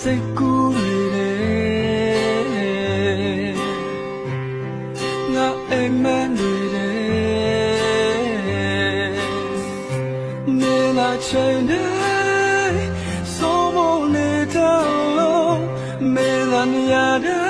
စိတ်ကူးနေတယ်ငါအိမ်မက်နေတယ်နေလာချိန်တိုင်းစိုးမနေတဲ့လုံးမင်းလာနေရတယ်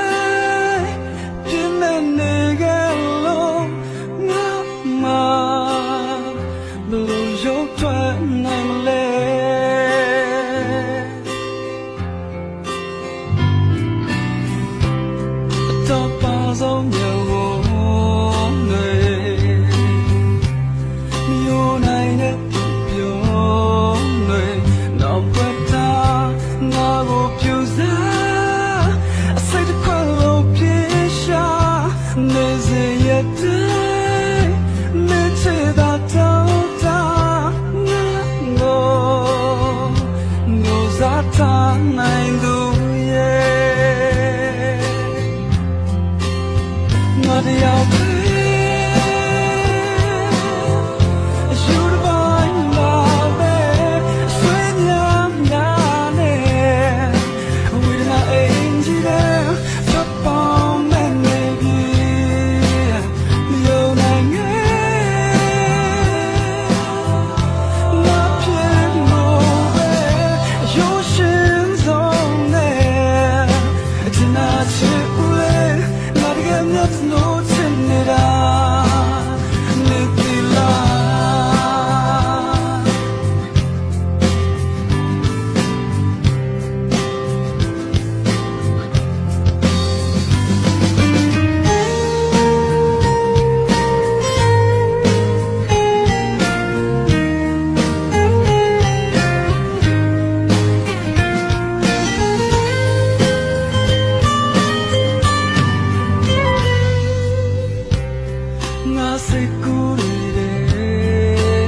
ငါစိတ်ကူးနေတယ်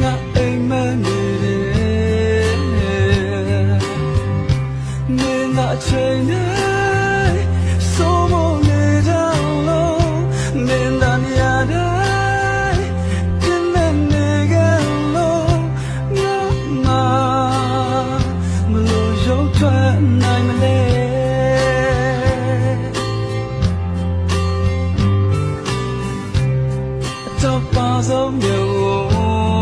ငါအိမ်မက်နေတယ်မင်းသာချိန်နဲ့စိုးမနေတဲ့လုံးမင်းသာနေရတဲ့ပြင်းနေနေကလုံးငါမမလို့ cho bao dấu nhiều